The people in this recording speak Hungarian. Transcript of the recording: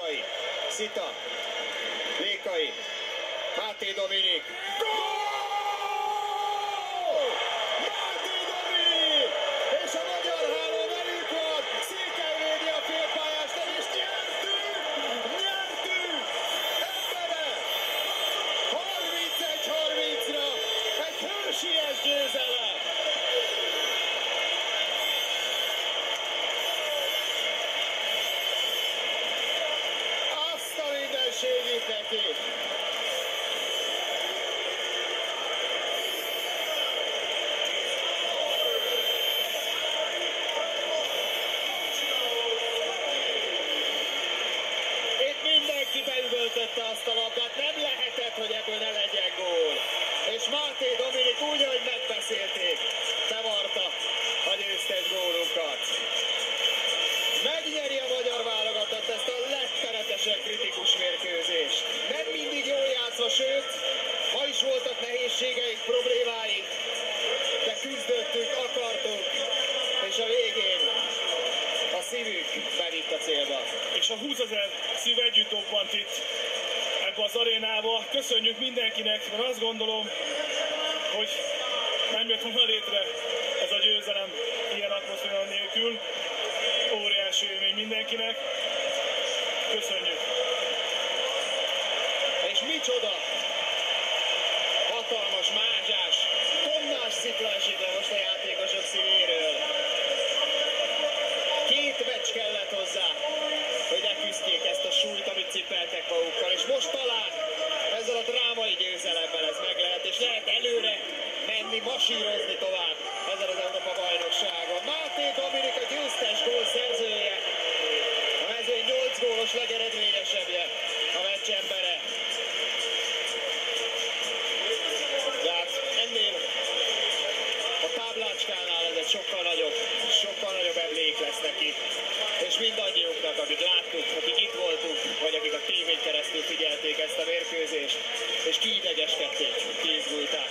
Lékai, Szita, Lékai, Máté Dominik. Gól! Máté Dominik! És a magyar háló velük van! Székely védi a félpályást, és nyertünk! Nyertünk! Embere! 31-30-ra egy hősies győzelem! Azt a neki! Itt mindenki beüvöltötte azt a labdát, nem lehetett, hogy ebből ne legyen gól. És Máté Dominik úgy, hogy megbeszélték, bevarta a győztes gólunkat. Megnyeri a magyar válogatott ezt a legteretesen kritikus mérkőzést. Nem mindig jól játszva, sőt, ma is voltak nehézségeink, problémáink, de küzdöttünk, akartunk, és a végén a szívük bevitt a célba. és a 20 ezer szív együtt dobbant itt ebbe az arénába. Köszönjük mindenkinek, mert azt gondolom, hogy nem jött volna létre ez a győzelem ilyen atmoszféra nélkül. Óriási élmény mindenkinek. Köszönjük! Micsoda hatalmas mázsás, tonnás szikla esik le most a játékosok szívéről. Két meccs kellett hozzá, hogy leküzdjék ezt a súlyt, amit cipeltek magukkal. És most talán ezzel a drámai győzelemmel ez meg lehet, és lehet előre menni, masírozni tovább ezen az Európa bajnokságon. Máté Dominik a győztes gól szerzője, a mezőny 8 gólos legeredményesebbje a meccsen belül. sokkal nagyobb, sokkal nagyobb emlék lesz neki. És mindannyiunknak, akik láttuk, akik itt voltunk, vagy akik a tévén keresztül figyelték ezt a mérkőzést, és kiidegeskedték, kiizgulták.